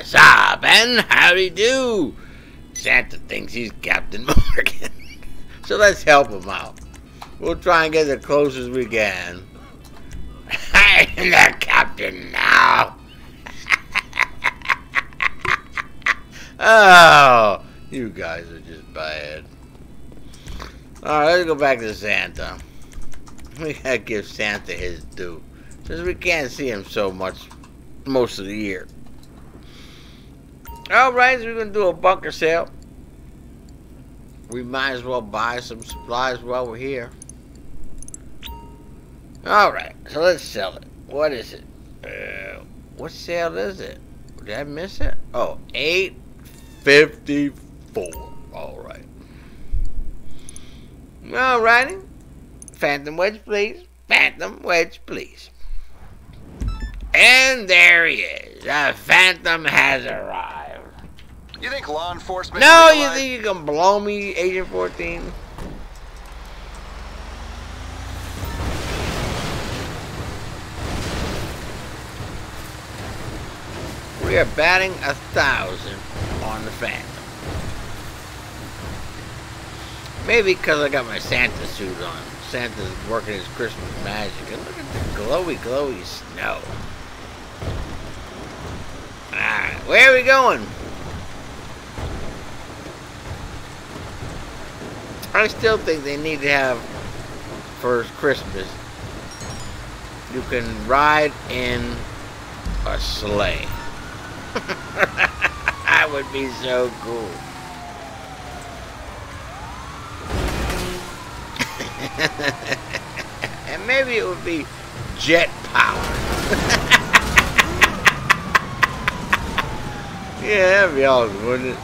What's up, and howdy do? Santa thinks he's Captain Morgan. so let's help him out. We'll try and get as close as we can. I'm the captain now. oh, you guys are just bad. Alright, let's go back to Santa. We gotta give Santa his due. Since we can't see him so much most of the year. Alright, so we're gonna do a bunker sale. We might as well buy some supplies while we're here. Alright, so let's sell it. What is it? Uh, what sale is it? Did I miss it? Oh, 854. Alright. All righty. Phantom wedge, please. Phantom wedge, please. And there he is. The Phantom has arrived. You think law enforcement? No, you think you can blow me, Agent 14? We are batting a thousand on the Phantom. Maybe because I got my Santa suit on. Santa's working his Christmas magic. And look at the glowy, glowy snow. Alright, where are we going? I still think they need to have for Christmas. You can ride in a sleigh. that would be so cool. and maybe it would be jet powered. yeah, that'd be awesome, wouldn't it?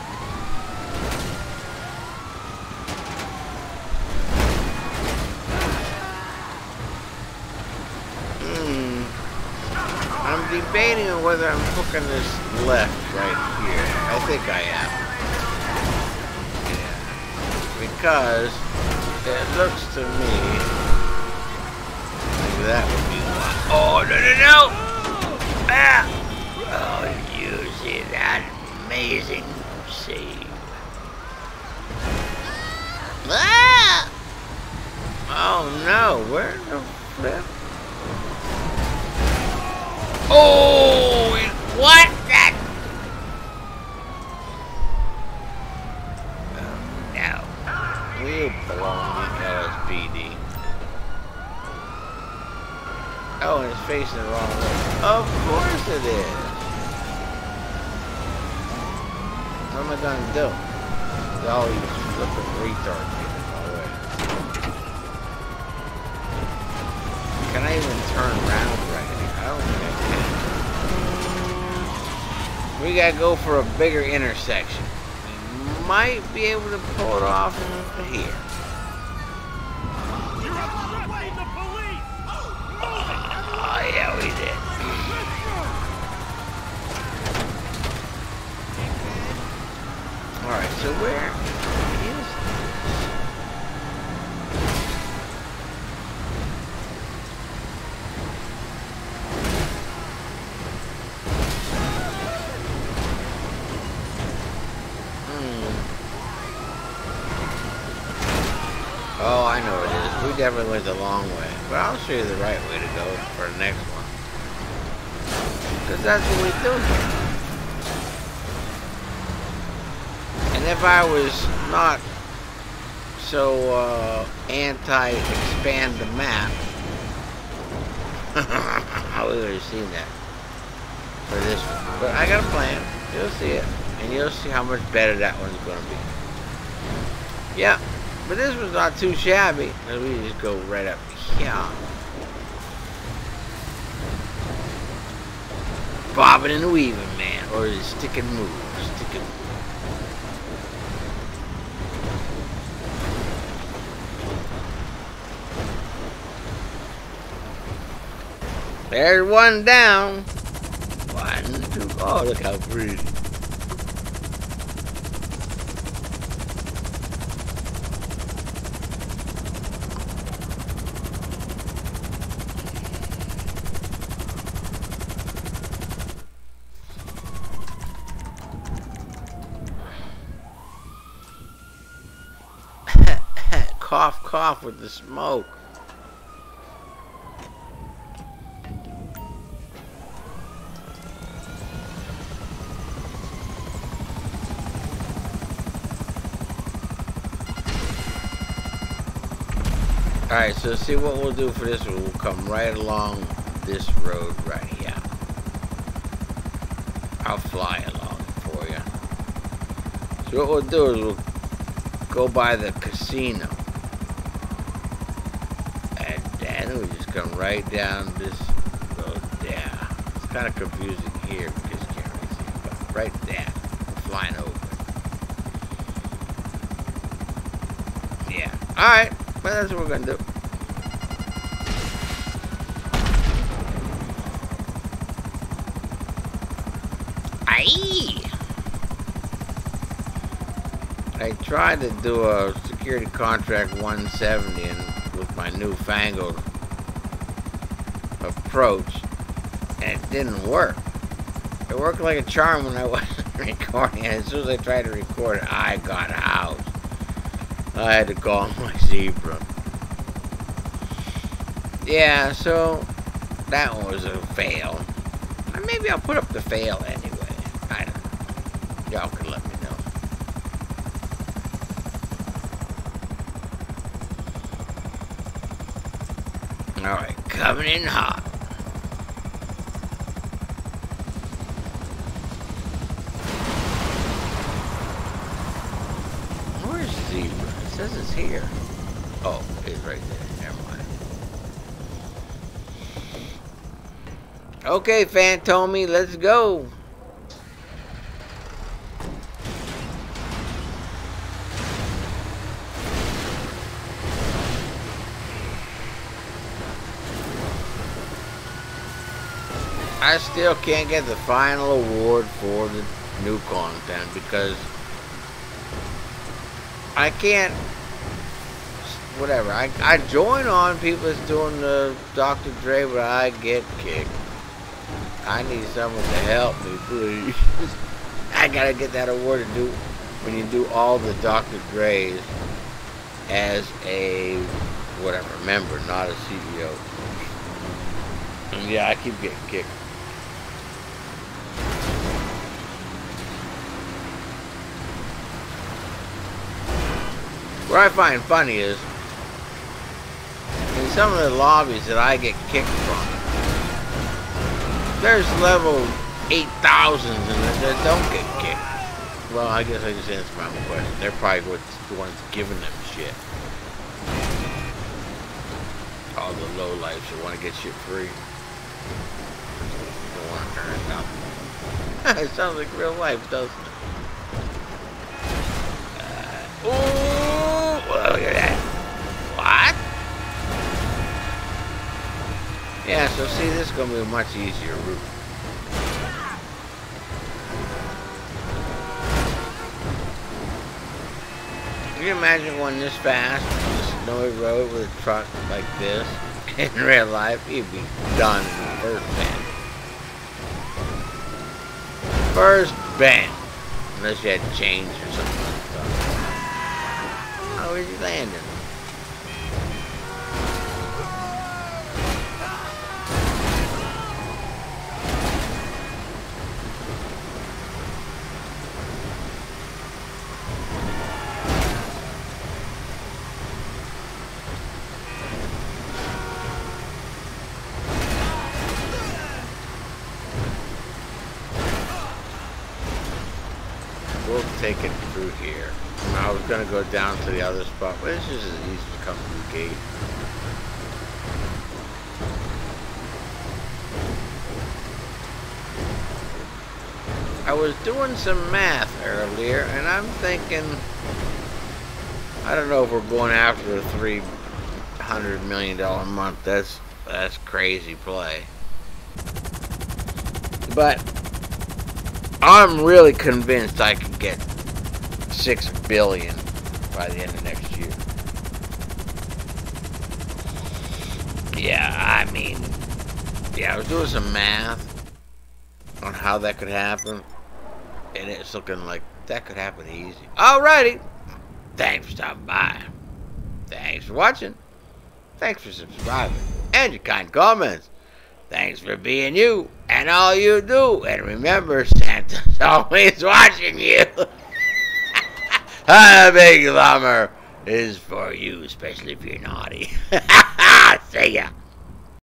Hmm. I'm debating on whether I'm hooking this left right here. I think I am. Yeah. Because it looks to me like that would be one. Oh, no, no, no! Ah! Oh, you see that amazing save. Ah! Oh, no. Where the flip? Oh, what? That? Oh, no. We belong in LSPD. Oh, and it's facing the wrong way. Of course it is. What am I gonna do? Oh, you flipping retard getting in way. Can I even turn around right here? I don't think. We gotta go for a bigger intersection. We might be able to pull it off here. Oh yeah, we did. Alright, so where is this? Hmm. Oh, I know what definitely went the long way. But I'll show you the right way to go for the next one. Because that's what we do here. And if I was not so uh, anti-expand the map, I would have seen that for this one. But I got a plan. You'll see it. And you'll see how much better that one's going to be. Yeah. But this one's not too shabby. Let me just go right up here. Bobbing and weaving, man. Or is it stick and move? Stick and move. There's one down. One, two, oh, look how pretty. Cough, cough with the smoke. Alright, so see what we'll do for this one. We'll come right along this road right here. I'll fly along for you. So what we'll do is we'll go by the casino. And then we just come right down this road there. It's kind of confusing here because you can't really see, it, but right there. Flying over. Yeah. Alright. Well, that's what we're gonna do. Aye. I tried to do a security contract 170 and with my newfangled approach, and it didn't work. It worked like a charm when I wasn't recording, and as soon as I tried to record it, I got out. I had to call my zebra. Yeah, so that one was a fail. Maybe I'll put up the fail anyway. I don't know. Y'all can let me know. Alright, coming in hot. Where's Zebra? It says it's here. Oh, it's right there. Never mind. Okay, Fantomy, let's go. I still can't get the final award for the new content because I can't whatever. I, I join on people that's doing the Dr. Dre, but I get kicked. I need someone to help me, please. I gotta get that award to do when you do all the Dr. Dre's as a whatever member, not a CEO. And yeah, I keep getting kicked. What I find funny is in some of the lobbies that I get kicked from, there's level 8,000s and that don't get kicked. Well, I guess I just answered my own question. They're probably what's the ones giving them shit. All the low lives that want to get shit free. Don't want to earn nothing. it sounds like real life, doesn't it? Uh, Yeah, so see, this is going to be a much easier route. Can you imagine going this fast on a snowy road with a truck like this? In real life, you'd be done first bend. First bend. Unless you had chains or something like that. You landing? It through here. I was gonna go down to the other spot, but it's just as easy to come through the gate. I was doing some math earlier, and I'm thinking, I don't know if we're going after a three hundred million dollar month. That's that's crazy play. But I'm really convinced I could get six billion by the end of next year. Yeah, I mean, yeah, I was doing some math on how that could happen, and it's looking like that could happen easy. Alrighty, thanks for stopping by. Thanks for watching. Thanks for subscribing and your kind comments. Thanks for being you and all you do. And remember, Santa's always watching you. A big lumber is for you, especially if you're naughty. See ya.